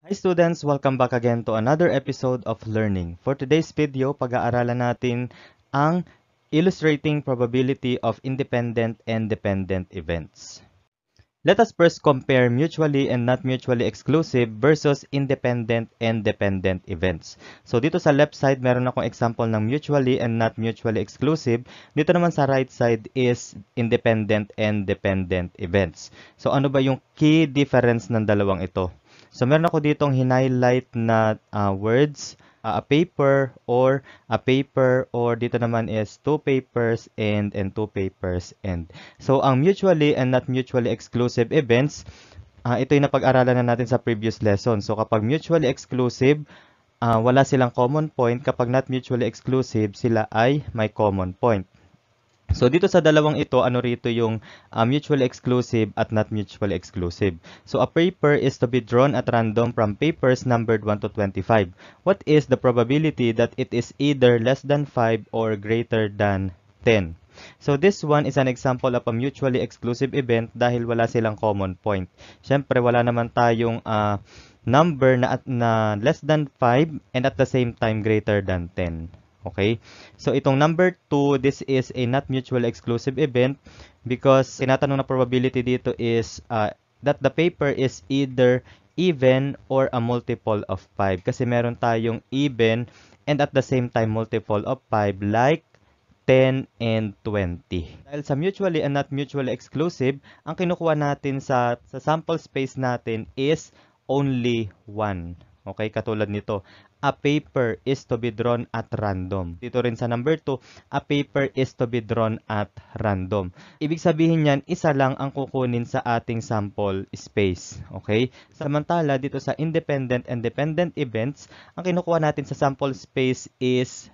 Hi students! Welcome back again to another episode of Learning. For today's video, pag-aaralan natin ang Illustrating Probability of Independent and Dependent Events. Let us first compare mutually and not mutually exclusive versus independent and dependent events. So dito sa left side, meron akong example ng mutually and not mutually exclusive. Dito naman sa right side is independent and dependent events. So ano ba yung key difference ng dalawang ito? So meron ako ditong hinighlight na uh, words uh, a paper or a paper or dito naman is two papers and and two papers and. So ang mutually and not mutually exclusive events, uh, ito yung napag-aralan na natin sa previous lesson. So kapag mutually exclusive, uh, wala silang common point. Kapag not mutually exclusive, sila ay may common point. So dito sa dalawang ito, ano rito yung uh, mutually exclusive at not mutually exclusive. So a paper is to be drawn at random from papers numbered 1 to 25. What is the probability that it is either less than 5 or greater than 10? So this one is an example of a mutually exclusive event dahil wala silang common point. Siyempre wala naman tayong uh, number na, na less than 5 and at the same time greater than 10. Okay? So, itong number 2, this is a not mutually exclusive event because tinatanong na probability dito is uh, that the paper is either even or a multiple of 5. Kasi meron tayong even and at the same time multiple of 5 like 10 and 20. Dahil sa mutually and not mutually exclusive, ang kinukuha natin sa, sa sample space natin is only 1. Okay, katulad nito a paper is to be drawn at random. Dito rin sa number 2, a paper is to be drawn at random. Ibig sabihin yan, isa lang ang kukunin sa ating sample space. Okay? Samantala, dito sa independent and dependent events, ang kinukuha natin sa sample space is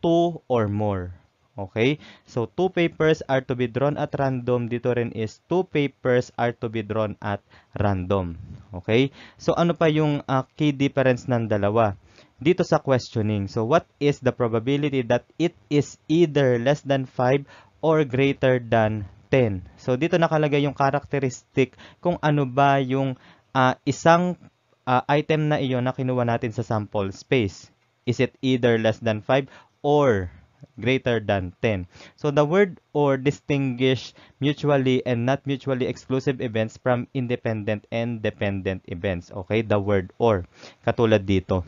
2 or more. Okay? So, two papers are to be drawn at random. Dito rin is two papers are to be drawn at random. Okay? So, ano pa yung uh, key difference ng dalawa? Dito sa questioning. So, what is the probability that it is either less than 5 or greater than 10? So, dito nakalagay yung characteristic kung ano ba yung uh, isang uh, item na iyon na kinuha natin sa sample space. Is it either less than 5 or greater than 10. So the word or distinguish mutually and not mutually exclusive events from independent and dependent events. Okay, the word or. Katulad dito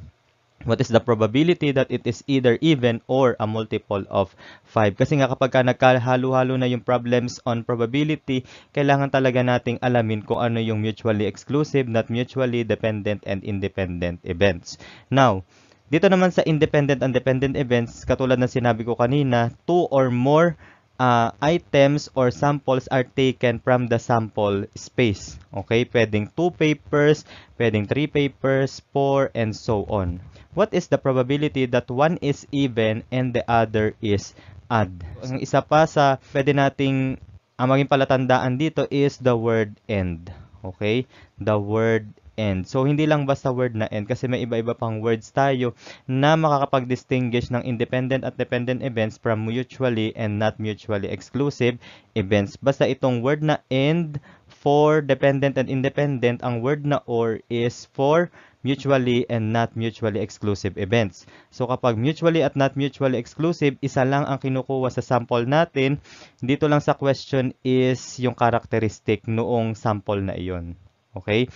what is the probability that it is either even or a multiple of 5. Kasi nga kapag ka nagkahalo-halo na yung problems on probability, kailangan talaga nating alamin kung ano yung mutually exclusive, not mutually dependent, and independent events. Now, dito naman sa independent and dependent events, katulad ng sinabi ko kanina, two or more uh, items or samples are taken from the sample space. Okay, pwedeng 2 papers, pwedeng 3 papers, 4, and so on what is the probability that one is even and the other is odd? Ang isa pa sa pwede nating ang maging palatandaan dito is the word end. Okay? The word end. So, hindi lang basta word na end kasi may iba-iba pang words tayo na makakapag-distinguish ng independent at dependent events from mutually and not mutually exclusive events. Basta itong word na end for dependent and independent, ang word na or is for mutually and not mutually exclusive events. So kapag mutually at not mutually exclusive, isa lang ang kinukuha sa sample natin. Dito lang sa question is yung characteristic noong sample na iyon. Okay?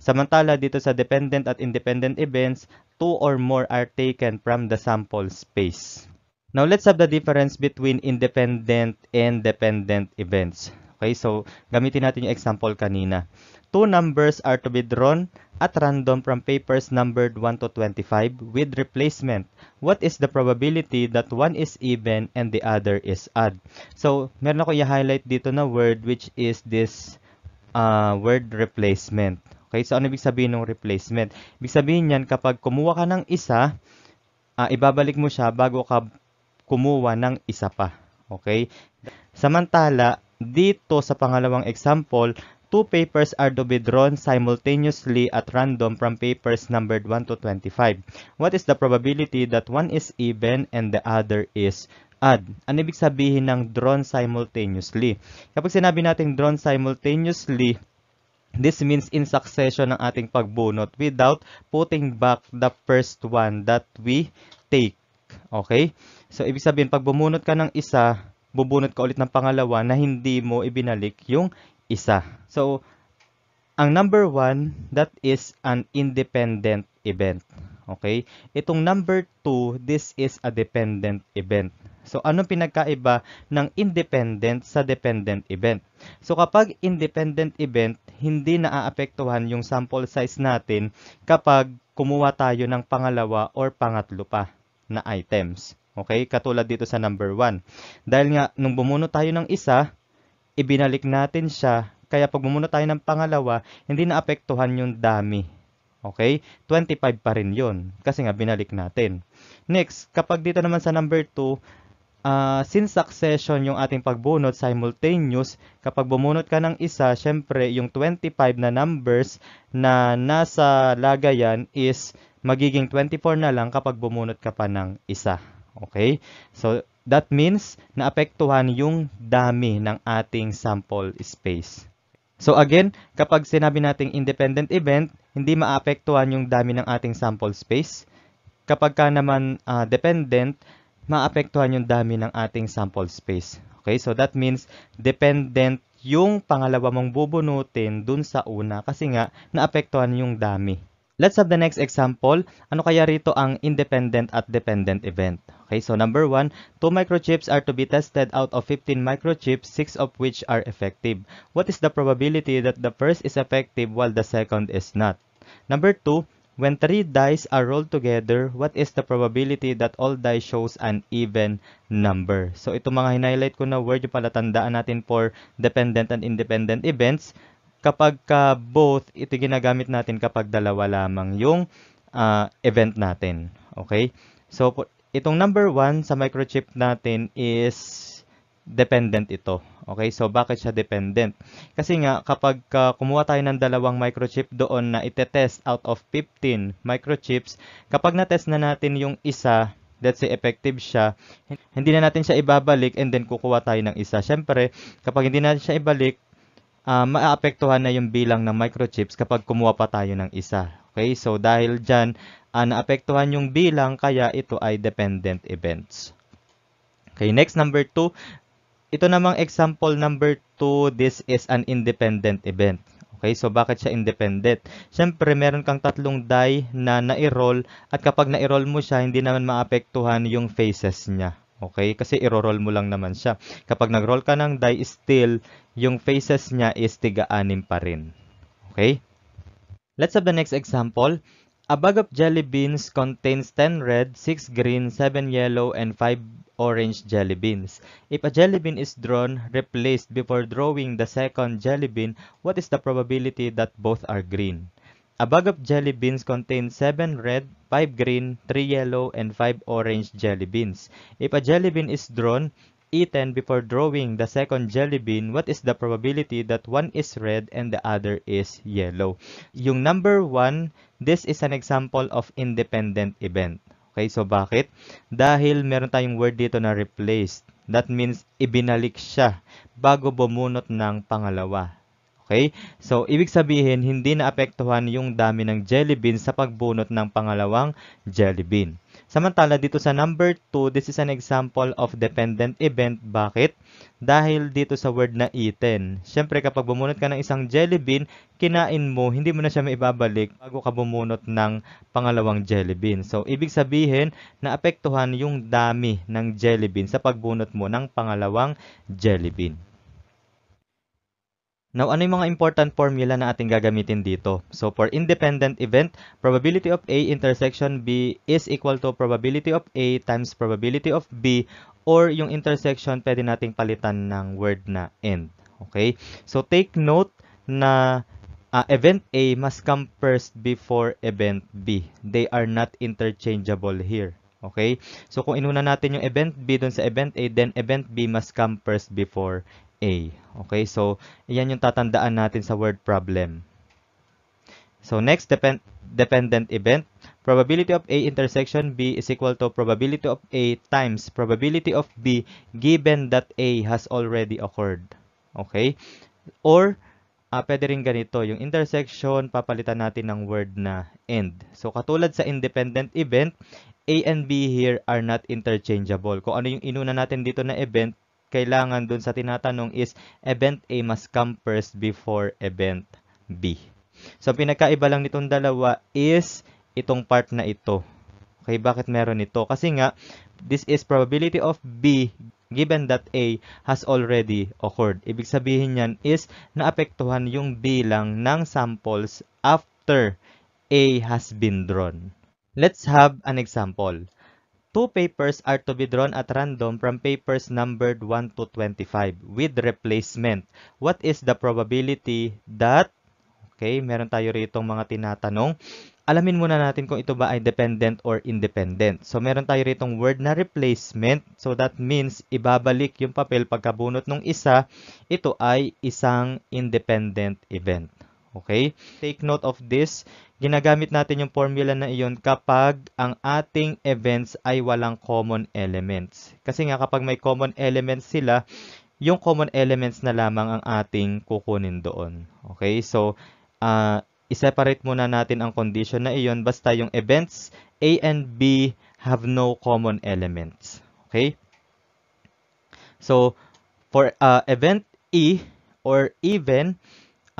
Samantala dito sa dependent at independent events, two or more are taken from the sample space. Now let's have the difference between independent and dependent events. Okay, so gamitin natin yung example kanina. Two numbers are to be drawn at random from papers numbered 1 to 25 with replacement. What is the probability that one is even and the other is odd? So, meron ako i-highlight dito na word which is this uh, word replacement. Okay, so ano ibig sabihin ng replacement? Ibig sabihin yan kapag kumuha ka ng isa, uh, ibabalik mo siya bago ka kumuha ng isa pa. Okay? Samantala, dito sa pangalawang example, Two papers are to be drawn simultaneously at random from papers numbered 1 to 25. What is the probability that one is even and the other is odd? Ano ibig sabihin ng drawn simultaneously? Kapag sinabi natin drawn simultaneously, This means in succession ng ating pagbunot without putting back the first one that we take. Okay? So, ibig sabihin, pag bumunot ka ng isa, bubunot ka ulit ng pangalawa na hindi mo ibinalik yung isa. So, ang number one, that is an independent event. Okay? Itong number two, this is a dependent event. So, anong pinagkaiba ng independent sa dependent event? So, kapag independent event, hindi naaapektuhan yung sample size natin kapag kumuha tayo ng pangalawa or pangatlo pa na items. Okay? Katulad dito sa number 1. Dahil nga, nung bumuno tayo ng isa, ibinalik natin siya. Kaya pag bumuno tayo ng pangalawa, hindi naapektuhan yung dami. Okay? 25 pa rin yun. Kasi nga, binalik natin. Next, kapag dito naman sa number 2, uh, since succession yung ating pagbunot simultaneous, kapag bumunot ka ng isa, syempre yung 25 na numbers na nasa lagayan is magiging 24 na lang kapag bumunot ka pa ng isa. Okay? So, that means naapektuhan yung dami ng ating sample space. So again, kapag sinabi nating independent event, hindi maapektuhan yung dami ng ating sample space. Kapag ka naman uh, dependent, maapektuhan yung dami ng ating sample space. Okay, so that means dependent yung pangalawa mong bubunutin dun sa una kasi nga naapektuhan yung dami. Let's have the next example. Ano kaya rito ang independent at dependent event? Okay, so number one, two microchips are to be tested out of 15 microchips, six of which are effective. What is the probability that the first is effective while the second is not? Number two, When three dice are rolled together, what is the probability that all dice shows an even number? So, ito mga highlight ko na word yung palatandaan natin for dependent and independent events. Kapag ka both, ito ginagamit natin kapag dalawa lamang yung uh, event natin. Okay? So, itong number 1 sa microchip natin is dependent ito. Okay, so bakit siya dependent? Kasi nga, kapag uh, kumuha tayo ng dalawang microchip doon na itetest out of 15 microchips, kapag na-test na natin yung isa, let's say effective siya, hindi na natin siya ibabalik and then kukuha tayo ng isa. Siyempre, kapag hindi natin siya ibalik, uh, maapektuhan na yung bilang ng microchips kapag kumuha pa tayo ng isa. Okay, so dahil dyan, uh, naapektuhan yung bilang, kaya ito ay dependent events. Okay, next number 2, ito namang example number 2, this is an independent event. Okay, so bakit siya independent? Siyempre, meron kang tatlong die na na-roll at kapag na-roll mo siya, hindi naman maapektuhan yung faces niya. Okay, kasi i-roll mo lang naman siya. Kapag nag-roll ka ng die, still, yung faces niya is tiga-anim pa rin. Okay? Let's have the next example. A bag of jelly beans contains 10 red, 6 green, 7 yellow, and 5 orange jelly beans. If a jelly bean is drawn, replaced before drawing the second jelly bean, what is the probability that both are green? A bag of jelly beans contains 7 red, 5 green, 3 yellow, and 5 orange jelly beans. If a jelly bean is drawn, eaten before drawing the second jelly bean, what is the probability that one is red and the other is yellow? Yung number 1, this is an example of independent event. Okay, so bakit? Dahil meron tayong word dito na replaced. That means ibinalik siya bago bumunot ng pangalawa. Okay? So, ibig sabihin, hindi naapektuhan yung dami ng jelly bean sa pagbunot ng pangalawang jelly bean. Samantala, dito sa number 2, this is an example of dependent event. Bakit? Dahil dito sa word na eaten. Siyempre, kapag bumunot ka ng isang jelly bean, kinain mo, hindi mo na siya maibabalik bago ka bumunot ng pangalawang jelly bean. So, ibig sabihin, naapektuhan yung dami ng jelly bean sa pagbunot mo ng pangalawang jelly bean. Now, ano yung mga important formula na ating gagamitin dito? So, for independent event, probability of A intersection B is equal to probability of A times probability of B or yung intersection pwede nating palitan ng word na end. Okay? So, take note na uh, event A must come first before event B. They are not interchangeable here. Okay? So, kung inuna natin yung event B dun sa event A, then event B must come first before A. Okay, so yan yung tatandaan natin sa word problem. So next, depend dependent event. Probability of A intersection B is equal to probability of A times probability of B given that A has already occurred. Okay? Or, uh, pwede rin ganito. Yung intersection, papalitan natin ng word na end. So, katulad sa independent event, A and B here are not interchangeable. Kung ano yung inuna natin dito na event, kailangan dun sa tinatanong is event A must come first before event B. So, pinagkaiba lang nitong dalawa is itong part na ito. Okay, bakit meron ito? Kasi nga, this is probability of B given that A has already occurred. Ibig sabihin yan is naapektuhan yung bilang ng samples after A has been drawn. Let's have an example. Two papers are to be drawn at random from papers numbered 1 to 25 with replacement. What is the probability that Okay, meron tayo rito mga tinatanong alamin muna natin kung ito ba ay dependent or independent. So, meron tayo ritong word na replacement. So, that means ibabalik yung papel pagkabunot ng isa. Ito ay isang independent event. Okay? Take note of this. Ginagamit natin yung formula na iyon kapag ang ating events ay walang common elements. Kasi nga kapag may common elements sila, yung common elements na lamang ang ating kukunin doon. Okay? So, uh, i-separate muna natin ang condition na iyon basta yung events A and B have no common elements. Okay? So, for uh, event E or even,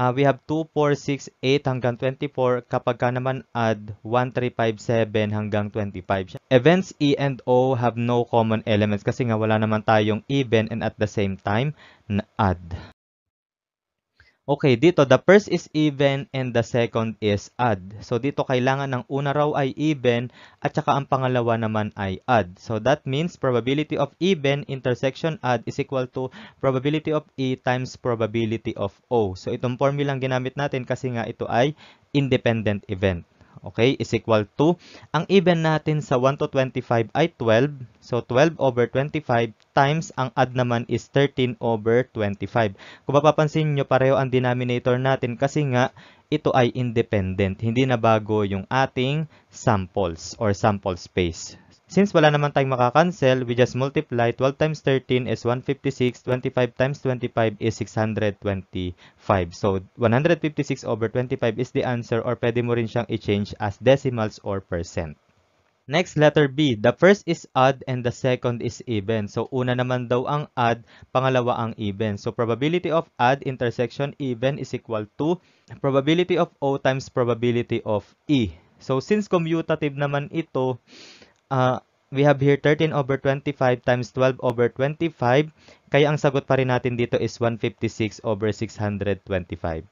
uh, we have 2, 4, 6, 8 hanggang 24 kapag ka naman add 1, 3, 5, 7 hanggang 25. Events E and O have no common elements kasi nga wala naman tayong even and at the same time na add. Okay, dito, the first is even and the second is odd. So, dito kailangan ng una raw ay even at saka ang pangalawa naman ay odd. So, that means probability of even intersection odd is equal to probability of E times probability of O. So, itong formula ginamit natin kasi nga ito ay independent event okay, is equal to, ang even natin sa 1 to 25 ay 12. So, 12 over 25 times, ang add naman is 13 over 25. Kung mapapansin nyo, pareho ang denominator natin kasi nga, ito ay independent. Hindi na bago yung ating samples or sample space. Since wala naman tayong makakancel, we just multiply 12 times 13 is 156, 25 times 25 is 625. So, 156 over 25 is the answer or pwede mo rin siyang i-change as decimals or percent. Next, letter B. The first is odd and the second is even. So, una naman daw ang odd, pangalawa ang even. So, probability of odd intersection even is equal to probability of O times probability of E. So, since commutative naman ito, uh, we have here 13 over 25 times 12 over 25. Kaya ang sagot pa rin natin dito is 156 over 625.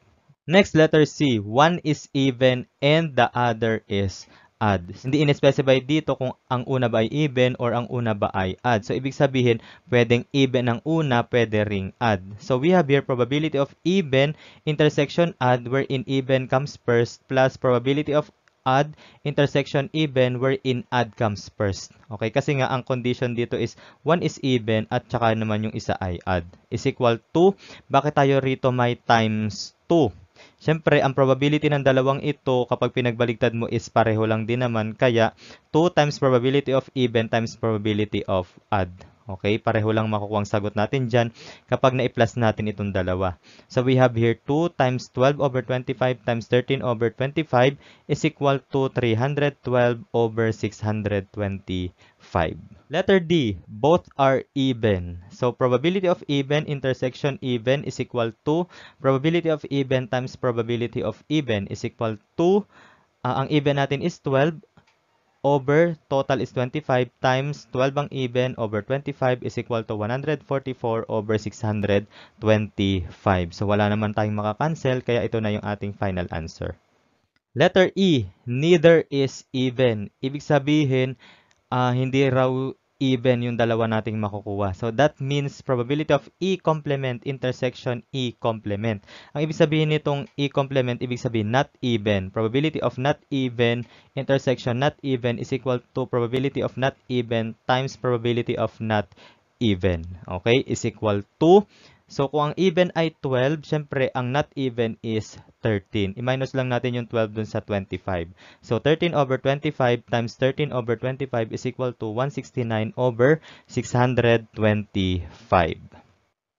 Next, letter C. One is even and the other is odd. Hindi in-specify dito kung ang una ba ay even or ang una ba ay odd. So, ibig sabihin, pwedeng even ang una, pwede ring odd. So, we have here probability of even intersection odd wherein even comes first plus probability of odd intersection even wherein odd comes first. Okay, kasi nga ang condition dito is 1 is even at saka naman yung isa ay odd. Is equal to, bakit tayo rito may times 2? Siyempre, ang probability ng dalawang ito kapag pinagbaligtad mo is pareho lang din naman. Kaya, 2 times probability of even times probability of odd. Okay, pareho lang makukuha ang sagot natin dyan kapag na-plus natin itong dalawa. So we have here 2 times 12 over 25 times 13 over 25 is equal to 312 over 625. Letter D, both are even. So probability of even intersection even is equal to probability of even times probability of even is equal to uh, ang even natin is 12 over total is 25 times 12 ang even over 25 is equal to 144 over 625. So wala naman tayong makakancel kaya ito na yung ating final answer. Letter E, neither is even. Ibig sabihin, uh, hindi raw even yung dalawa nating makukuha. So that means probability of E complement intersection E complement. Ang ibig sabihin nitong E complement, ibig sabihin not even. Probability of not even intersection not even is equal to probability of not even times probability of not even. Okay? Is equal to So, kung ang even ay 12, syempre, ang not even is 13. I-minus lang natin yung 12 dun sa 25. So, 13 over 25 times 13 over 25 is equal to 169 over 625.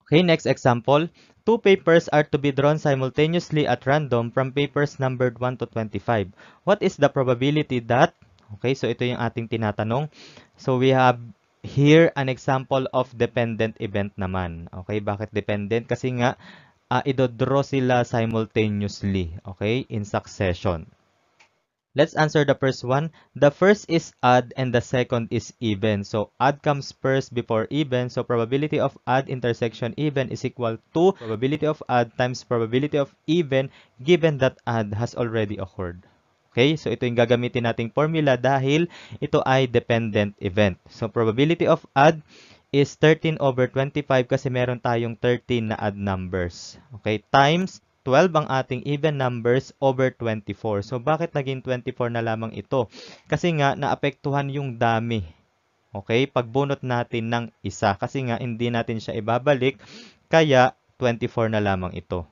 Okay, next example. two papers are to be drawn simultaneously at random from papers numbered 1 to 25. What is the probability that, okay, so ito yung ating tinatanong. So we have here an example of dependent event naman. Okay, bakit dependent? Kasi nga, uh, idodraw sila simultaneously, okay, in succession. Let's answer the first one. The first is odd and the second is even. So odd comes first before even. So probability of odd intersection even is equal to probability of odd times probability of even given that odd has already occurred. Okay, so ito yung gagamitin nating formula dahil ito ay dependent event. So probability of odd is 13 over 25 kasi meron tayong 13 na odd numbers. Okay, times 12 ang ating even numbers over 24. So, bakit naging 24 na lamang ito? Kasi nga, naapektuhan yung dami. Okay? Pagbunot natin ng isa. Kasi nga, hindi natin siya ibabalik. Kaya, 24 na lamang ito.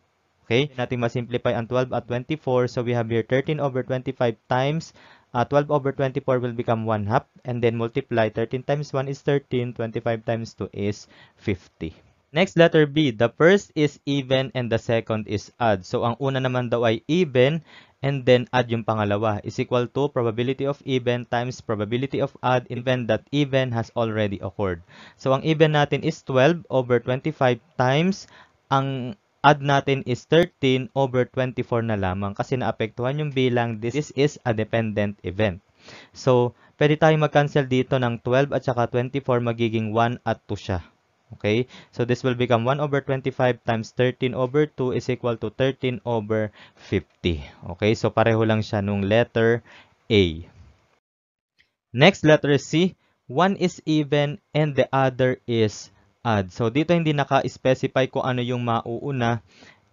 Okay? Natin masimplify ang 12 at 24. So, we have here 13 over 25 times uh, 12 over 24 will become 1 half. And then multiply. 13 times 1 is 13. 25 times 2 is 50. Next, letter B. The first is even and the second is odd. So, ang una naman daw ay even and then add yung pangalawa is equal to probability of even times probability of odd even that even has already occurred. So, ang even natin is 12 over 25 times ang add natin is 13 over 24 na lamang kasi naapektuhan yung bilang. This is a dependent event. So, pwede tayong mag-cancel dito ng 12 at saka 24 magiging 1 at 2 siya. Okay, so this will become 1 over 25 times 13 over 2 is equal to 13 over 50. Okay, so pareho lang siya nung letter A. Next, letter C. One is even and the other is odd. So dito hindi naka-specify kung ano yung mauuna.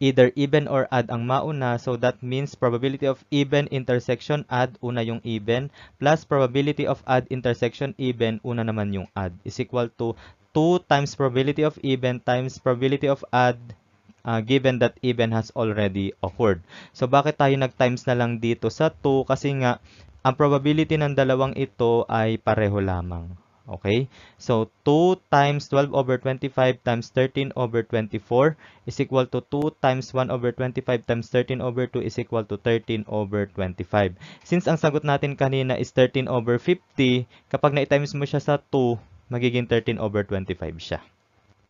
Either even or odd ang mauna. So that means probability of even intersection odd, una yung even, plus probability of odd intersection even, una naman yung odd, is equal to 2 times probability of even times probability of odd uh, given that even has already occurred. So, bakit tayo nag-times na lang dito sa 2? Kasi nga, ang probability ng dalawang ito ay pareho lamang. Okay? So, 2 times 12 over 25 times 13 over 24 is equal to 2 times 1 over 25 times 13 over 2 is equal to 13 over 25. Since ang sagot natin kanina is 13 over 50, kapag na-times mo siya sa 2, magiging 13 over 25 siya.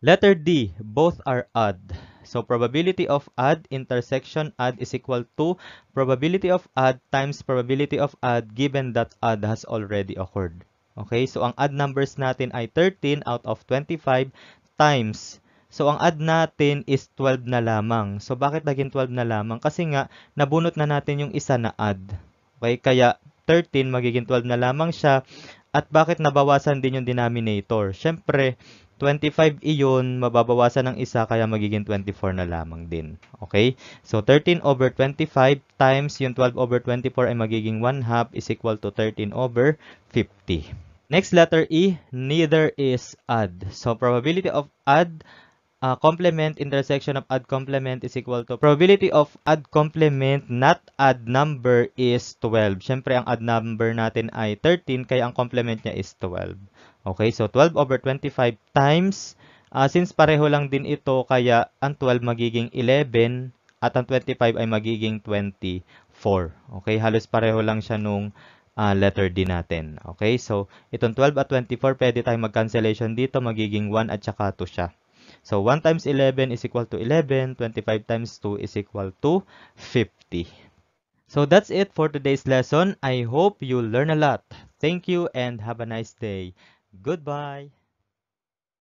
Letter D, both are odd. So, probability of odd intersection odd is equal to probability of odd times probability of odd given that odd has already occurred. Okay, so ang odd numbers natin ay 13 out of 25 times. So, ang add natin is 12 na lamang. So, bakit naging 12 na lamang? Kasi nga, nabunot na natin yung isa na add. Okay, kaya 13 magiging 12 na lamang siya. At bakit nabawasan din yung denominator? Siyempre, 25 iyon, mababawasan ng isa, kaya magiging 24 na lamang din. Okay? So, 13 over 25 times yung 12 over 24 ay magiging 1 half is equal to 13 over 50. Next letter E, neither is odd. So, probability of odd uh, complement intersection of odd complement is equal to probability of odd complement not odd number is 12. Siyempre, ang odd number natin ay 13, kaya ang complement niya is 12. Okay, so 12 over 25 times, uh, since pareho lang din ito, kaya ang 12 magiging 11 at ang 25 ay magiging 24. Okay, halos pareho lang siya nung uh, letter D natin. Okay, so itong 12 at 24, pwede tayong mag-cancellation dito, magiging 1 at saka 2 siya. So 1 times 11 is equal to 11. 25 times 2 is equal to 50. So that's it for today's lesson. I hope you learn a lot. Thank you and have a nice day. Goodbye.